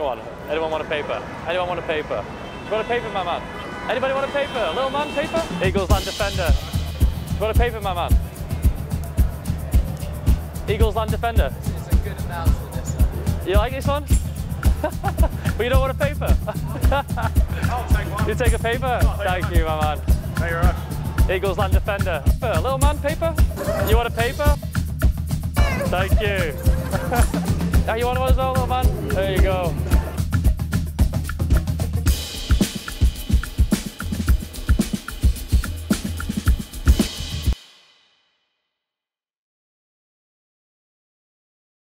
Go on. Anyone want a paper? Anyone want a paper? You want a paper, my man? Anybody want a paper? Little man, paper? Eagles Land Defender. You want a paper, my man? Eagles Land Defender. It's a good announcement, this one. You like this one? but you don't want a paper? I'll take one. you take a paper? Thank you, my man. Hey, you're. Eagles Land Defender. A little man paper? You want a paper? Thank you. now you want one as well.